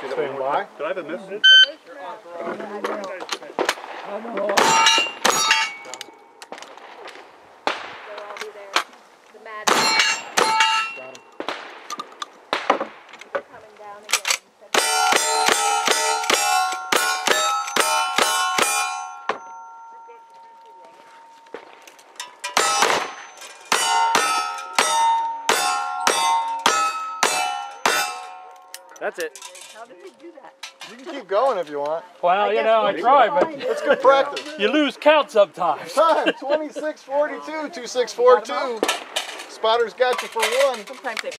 See that Stand one more by. time? Did I have a miss? That's it. How did they do that? You can keep going if you want. Well, you know, I try, but It's good practice. you lose count sometimes. Time 2642, 2642. Spotter's got you for one. Sometimes they